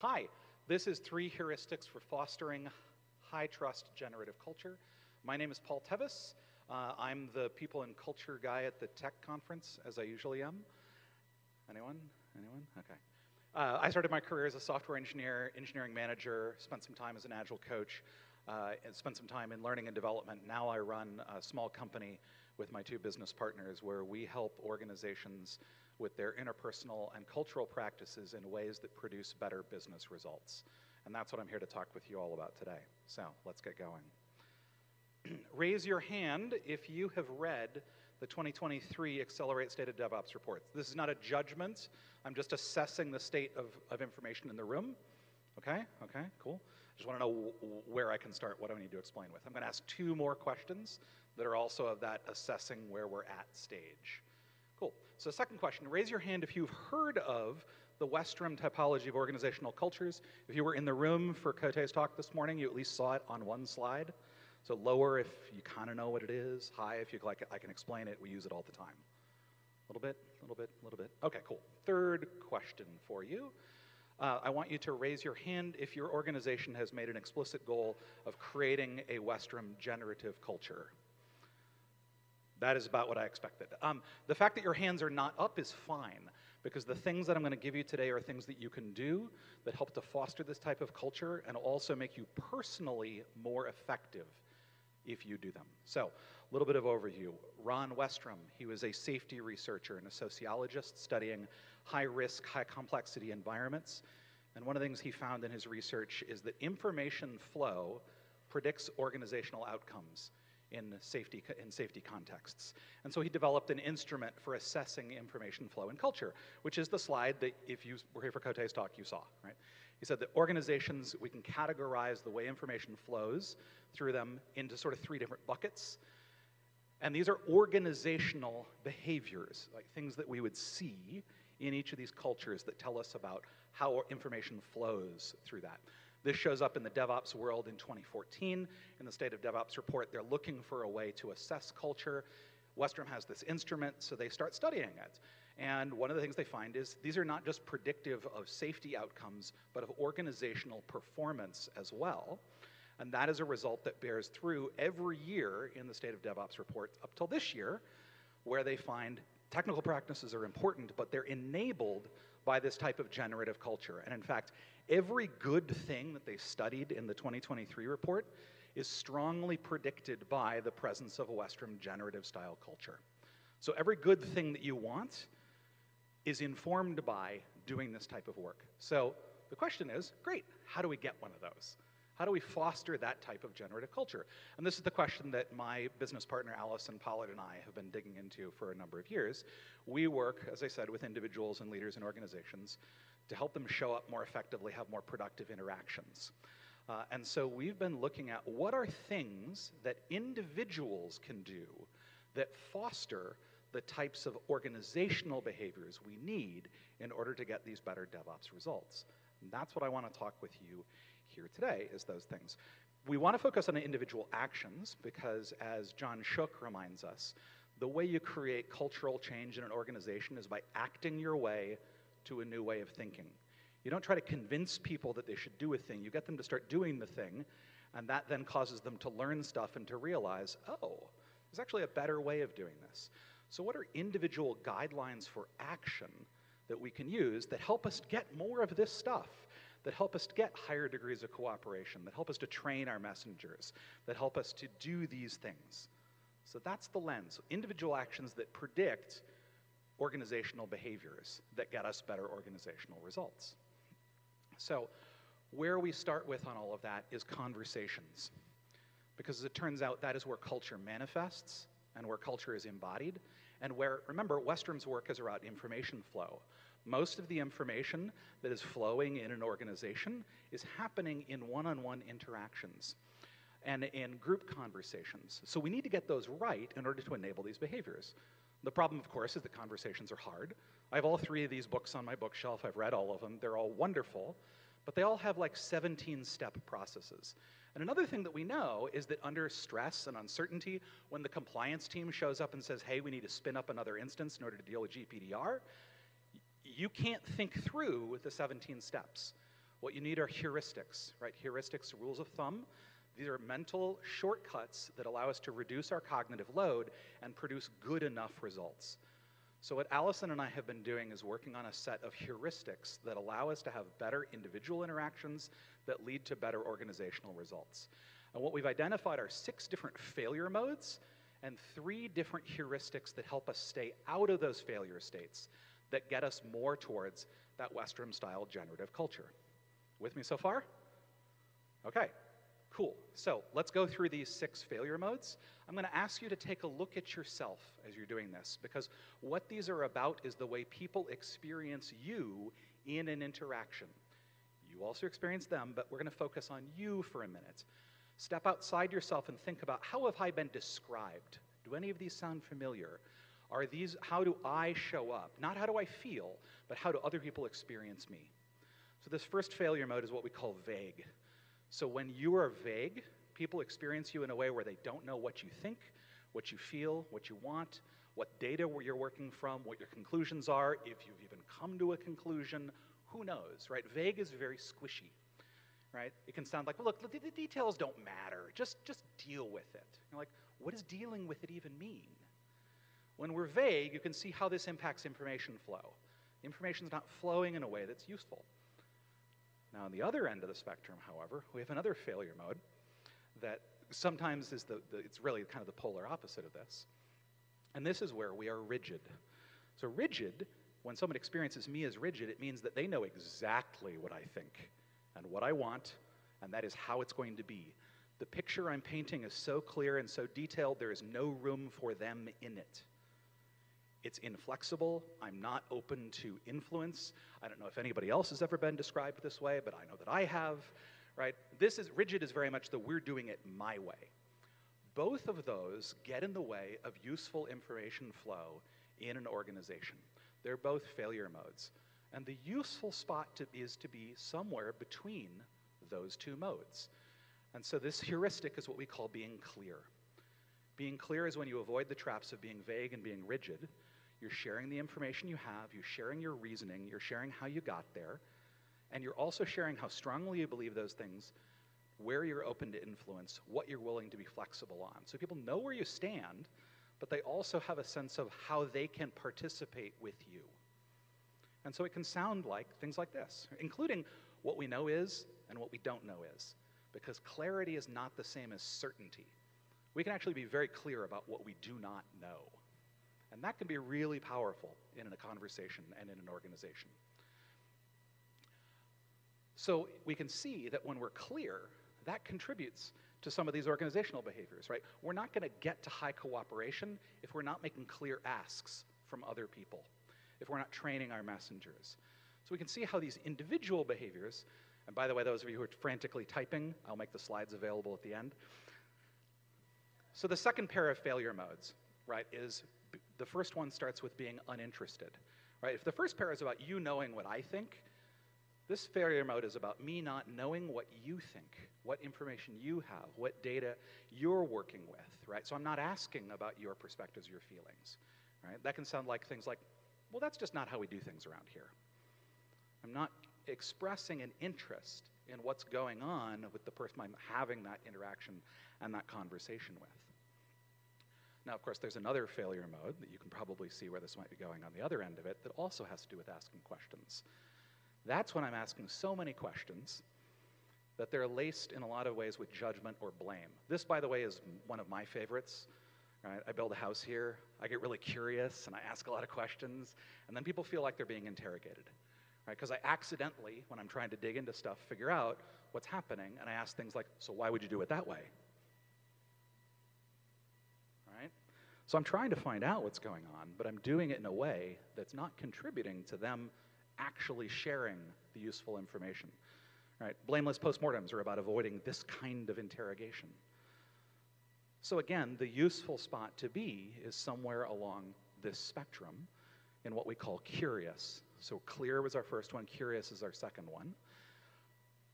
Hi, this is three heuristics for fostering high trust generative culture. My name is Paul Tevis. Uh, I'm the people and culture guy at the tech conference, as I usually am. Anyone? Anyone? Okay. Uh, I started my career as a software engineer, engineering manager, spent some time as an agile coach, uh, and spent some time in learning and development. Now I run a small company with my two business partners where we help organizations with their interpersonal and cultural practices in ways that produce better business results. And that's what I'm here to talk with you all about today. So let's get going. Raise your hand if you have read the 2023 Accelerate State of DevOps report. This is not a judgment. I'm just assessing the state of, of information in the room. Okay, okay, cool. Just want to know where I can start, what do I need to explain with. I'm going to ask two more questions that are also of that assessing where we're at stage. Cool. So second question, raise your hand if you've heard of the Westrum typology of organizational cultures. If you were in the room for Cote's talk this morning, you at least saw it on one slide. So lower if you kind of know what it is, high if you like I can explain it, we use it all the time. A little bit, a little bit, a little bit. Okay, cool. Third question for you. Uh, I want you to raise your hand if your organization has made an explicit goal of creating a Westrum generative culture. That is about what I expected. Um, the fact that your hands are not up is fine, because the things that I'm going to give you today are things that you can do that help to foster this type of culture and also make you personally more effective if you do them. So, a little bit of overview. Ron Westrum, he was a safety researcher and a sociologist studying high risk, high complexity environments. And one of the things he found in his research is that information flow predicts organizational outcomes in safety, in safety contexts. And so he developed an instrument for assessing information flow in culture, which is the slide that if you were here for Cote's talk, you saw, right? He said that organizations, we can categorize the way information flows through them into sort of three different buckets. And these are organizational behaviors, like things that we would see in each of these cultures that tell us about how information flows through that. This shows up in the DevOps world in 2014. In the State of DevOps report, they're looking for a way to assess culture. Westrum has this instrument, so they start studying it. And one of the things they find is these are not just predictive of safety outcomes, but of organizational performance as well. And that is a result that bears through every year in the State of DevOps report up till this year, where they find technical practices are important, but they're enabled by this type of generative culture. And in fact, every good thing that they studied in the 2023 report is strongly predicted by the presence of a Westrum generative style culture. So every good thing that you want is informed by doing this type of work. So the question is, great, how do we get one of those? How do we foster that type of generative culture? And this is the question that my business partner, Allison Pollard, and I have been digging into for a number of years. We work, as I said, with individuals and leaders and organizations to help them show up more effectively, have more productive interactions. Uh, and so we've been looking at what are things that individuals can do that foster the types of organizational behaviors we need in order to get these better DevOps results. And that's what I want to talk with you here today is those things. We want to focus on individual actions because, as John Shook reminds us, the way you create cultural change in an organization is by acting your way to a new way of thinking. You don't try to convince people that they should do a thing, you get them to start doing the thing, and that then causes them to learn stuff and to realize, oh, there's actually a better way of doing this. So, what are individual guidelines for action that we can use that help us get more of this stuff? That help us to get higher degrees of cooperation, that help us to train our messengers, that help us to do these things. So that's the lens. Individual actions that predict organizational behaviors that get us better organizational results. So, where we start with on all of that is conversations. Because as it turns out, that is where culture manifests and where culture is embodied, and where, remember, Westrum's work is around information flow. Most of the information that is flowing in an organization is happening in one on one interactions and in group conversations. So we need to get those right in order to enable these behaviors. The problem, of course, is that conversations are hard. I have all three of these books on my bookshelf. I've read all of them. They're all wonderful, but they all have like 17 step processes. And another thing that we know is that under stress and uncertainty, when the compliance team shows up and says, hey, we need to spin up another instance in order to deal with GPDR, you can't think through with the 17 steps. What you need are heuristics, right? Heuristics, rules of thumb. These are mental shortcuts that allow us to reduce our cognitive load and produce good enough results. So, what Allison and I have been doing is working on a set of heuristics that allow us to have better individual interactions that lead to better organizational results. And what we've identified are six different failure modes and three different heuristics that help us stay out of those failure states that get us more towards that Westrum style generative culture. With me so far? Okay, cool. So let's go through these six failure modes. I'm going to ask you to take a look at yourself as you're doing this because what these are about is the way people experience you in an interaction. You also experience them, but we're going to focus on you for a minute. Step outside yourself and think about how have I been described? Do any of these sound familiar? Are these, how do I show up? Not how do I feel, but how do other people experience me? So, this first failure mode is what we call vague. So, when you are vague, people experience you in a way where they don't know what you think, what you feel, what you want, what data you're working from, what your conclusions are, if you've even come to a conclusion, who knows, right? Vague is very squishy right? It can sound like, well, look, the, the details don't matter. Just, just deal with it. You're like, what does dealing with it even mean? When we're vague, you can see how this impacts information flow. Information is not flowing in a way that's useful. Now, on the other end of the spectrum, however, we have another failure mode that sometimes is the, the it's really kind of the polar opposite of this. And this is where we are rigid. So, rigid, when someone experiences me as rigid, it means that they know exactly what I think and what I want, and that is how it's going to be. The picture I'm painting is so clear and so detailed, there is no room for them in it. It's inflexible. I'm not open to influence. I don't know if anybody else has ever been described this way, but I know that I have, right? This is rigid is very much the we're doing it my way. Both of those get in the way of useful information flow in an organization. They're both failure modes. And the useful spot to, is to be somewhere between those two modes. And so this heuristic is what we call being clear. Being clear is when you avoid the traps of being vague and being rigid. You're sharing the information you have, you're sharing your reasoning, you're sharing how you got there, and you're also sharing how strongly you believe those things, where you're open to influence, what you're willing to be flexible on. So people know where you stand, but they also have a sense of how they can participate with you. And so it can sound like things like this, including what we know is and what we don't know is, because clarity is not the same as certainty. We can actually be very clear about what we do not know. And that can be really powerful in a conversation and in an organization. So we can see that when we're clear, that contributes to some of these organizational behaviors, right? We're not going to get to high cooperation if we're not making clear asks from other people if we're not training our messengers. So we can see how these individual behaviors, and by the way, those of you who are frantically typing, I'll make the slides available at the end. So the second pair of failure modes, right, is the first one starts with being uninterested, right? If the first pair is about you knowing what I think, this failure mode is about me not knowing what you think, what information you have, what data you're working with, right? So I'm not asking about your perspectives, your feelings, right? That can sound like things like, well, that's just not how we do things around here. I'm not expressing an interest in what's going on with the person I'm having that interaction and that conversation with. Now, of course, there's another failure mode that you can probably see where this might be going on the other end of it that also has to do with asking questions. That's when I'm asking so many questions that they're laced in a lot of ways with judgment or blame. This, by the way, is one of my favorites. Right? I build a house here. I get really curious and I ask a lot of questions, and then people feel like they're being interrogated. Right? Because I accidentally, when I'm trying to dig into stuff, figure out what's happening, and I ask things like, "So why would you do it that way?" Right? So I'm trying to find out what's going on, but I'm doing it in a way that's not contributing to them actually sharing the useful information. Right? Blameless postmortems are about avoiding this kind of interrogation. So, again, the useful spot to be is somewhere along this spectrum in what we call curious. So, clear was our first one, curious is our second one.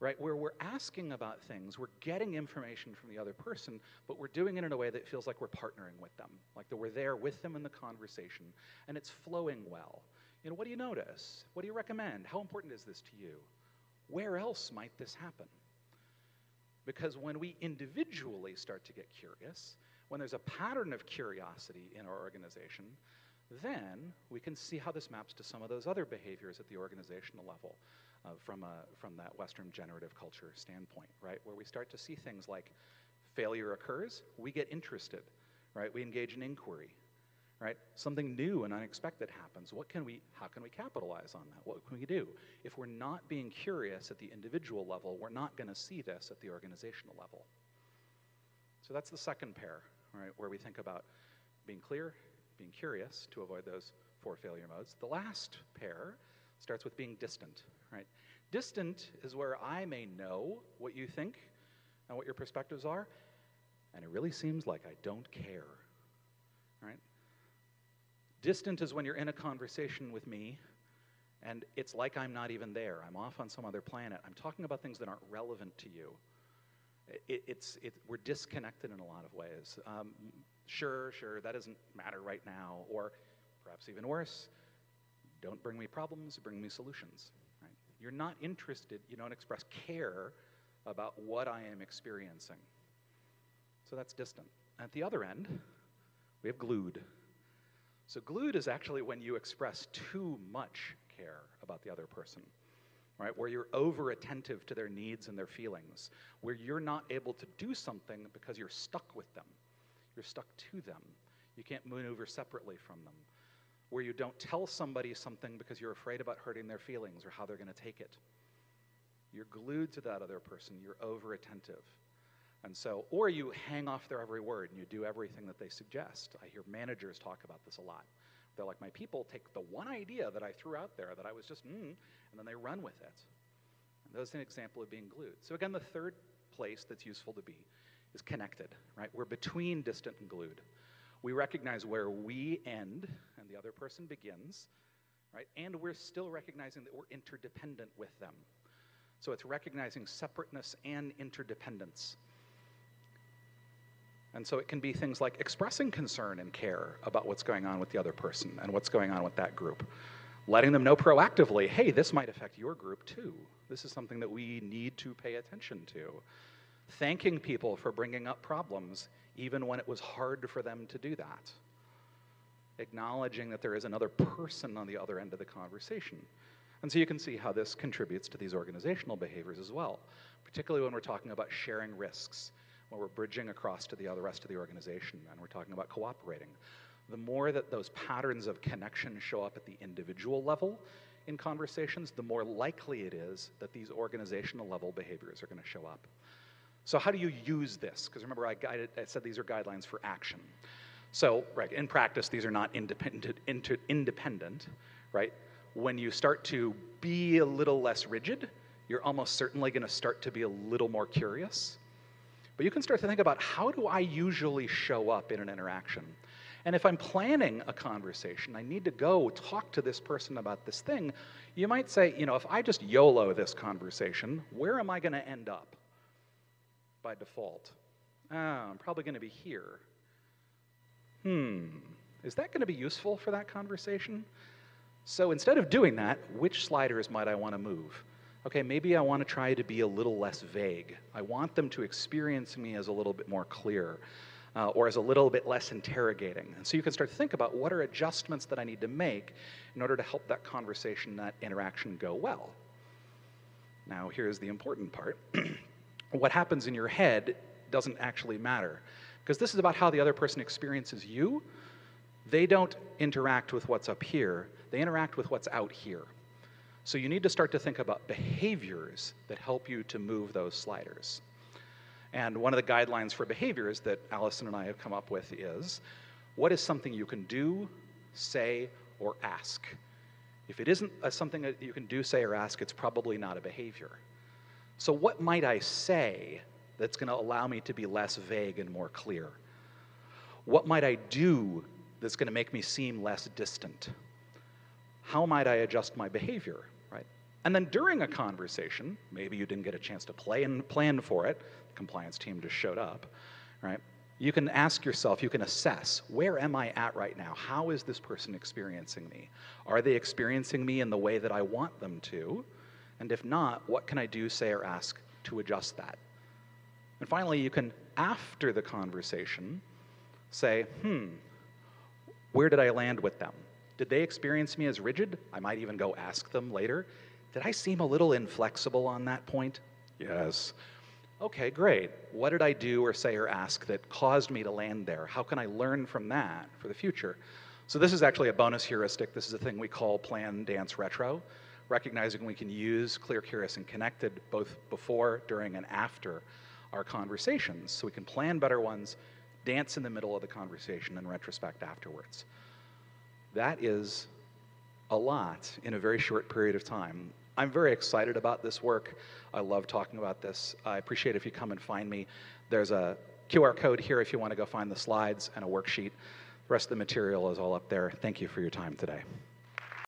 Right, where we're asking about things, we're getting information from the other person, but we're doing it in a way that feels like we're partnering with them, like that we're there with them in the conversation, and it's flowing well. You know, what do you notice? What do you recommend? How important is this to you? where else might this happen? Because when we individually start to get curious, when there's a pattern of curiosity in our organization, then we can see how this maps to some of those other behaviors at the organizational level uh, from, a, from that Westrum generative culture standpoint, right? Where we start to see things like failure occurs, we get interested, right? We engage in inquiry, right? Something new and unexpected happens. What can we, how can we capitalize on that? What can we do? If we're not being curious at the individual level, we're not going to see this at the organizational level. So that's the second pair, right, where we think about being clear, being curious to avoid those four failure modes. The last pair starts with being distant, right? Distant is where I may know what you think and what your perspectives are, and it really seems like I don't care, right? Distant is when you're in a conversation with me and it's like I'm not even there. I'm off on some other planet. I'm talking about things that aren't relevant to you. It, it's, it, we're disconnected in a lot of ways. Um, sure, sure, that doesn't matter right now. Or perhaps even worse, don't bring me problems, bring me solutions. You're not interested, you don't express care about what I am experiencing. So that's distant. At the other end, we have glued. So glued is actually when you express too much care about the other person, right? Where you're over attentive to their needs and their feelings, where you're not able to do something because you're stuck with them, you're stuck to them. You can't maneuver separately from them. Where you don't tell somebody something because you're afraid about hurting their feelings or how they're going to take it. You're glued to that other person, you're over attentive. And so, or you hang off their every word and you do everything that they suggest. I hear managers talk about this a lot. They're like, my people take the one idea that I threw out there that I was just, mm, and then they run with it. And that's an example of being glued. So, again, the third place that's useful to be is connected, right? We're between distant and glued. We recognize where we end the other person begins, right? And we're still recognizing that we're interdependent with them. So it's recognizing separateness and interdependence. And so it can be things like expressing concern and care about what's going on with the other person and what's going on with that group. Letting them know proactively, hey, this might affect your group too. This is something that we need to pay attention to. Thanking people for bringing up problems, even when it was hard for them to do that. Acknowledging that there is another person on the other end of the conversation. And so you can see how this contributes to these organizational behaviors as well, particularly when we're talking about sharing risks when we're bridging across to the other rest of the organization and we're talking about cooperating. The more that those patterns of connection show up at the individual level in conversations, the more likely it is that these organizational level behaviors are going to show up. So how do you use this? Because remember, I, guided, I said these are guidelines for action. So, right, in practice, these are not independent, independent, right? When you start to be a little less rigid, you're almost certainly going to start to be a little more curious. But you can start to think about how do I usually show up in an interaction? And if I'm planning a conversation, I need to go talk to this person about this thing, you might say, you know, if I just YOLO this conversation, where am I going to end up by default? Oh, I'm probably going to be here. Hmm, is that going to be useful for that conversation? So instead of doing that, which sliders might I want to move? okay, maybe I want to try to be a little less vague. I want them to experience me as a little bit more clear uh, or as a little bit less interrogating. And so you can start to think about what are adjustments that I need to make in order to help that conversation, that interaction go well. Now, here's the important part what happens in your head doesn't actually matter because this is about how the other person experiences you. They don't interact with what's up here, they interact with what's out here. So you need to start to think about behaviors that help you to move those sliders. And one of the guidelines for behaviors that Allison and I have come up with is what is something you can do, say, or ask? If it isn't a, something that you can do, say, or ask, it's probably not a behavior. So, what might I say that's going to allow me to be less vague and more clear? What might I do that's going to make me seem less distant? how might I adjust my behavior, right? And then during a conversation, maybe you didn't get a chance to play and plan for it, the compliance team just showed up, right? You can ask yourself, you can assess, where am I at right now? How is this person experiencing me? Are they experiencing me in the way that I want them to? And if not, what can I do, say, or ask to adjust that? And finally, you can, after the conversation, say, hmm, where did I land with them? Did they experience me as rigid? I might even go ask them later. Did I seem a little inflexible on that point? Yes. Okay, great. What did I do or say or ask that caused me to land there? How can I learn from that for the future? So, this is actually a bonus heuristic. This is a thing we call plan, dance, retro, recognizing we can use Clear, Curious, and Connected both before, during, and after our conversations. So, we can plan better ones, dance in the middle of the conversation, and retrospect afterwards. That is a lot in a very short period of time. I'm very excited about this work. I love talking about this. I appreciate if you come and find me. There's a QR code here if you want to go find the slides and a worksheet. The rest of the material is all up there. Thank you for your time today.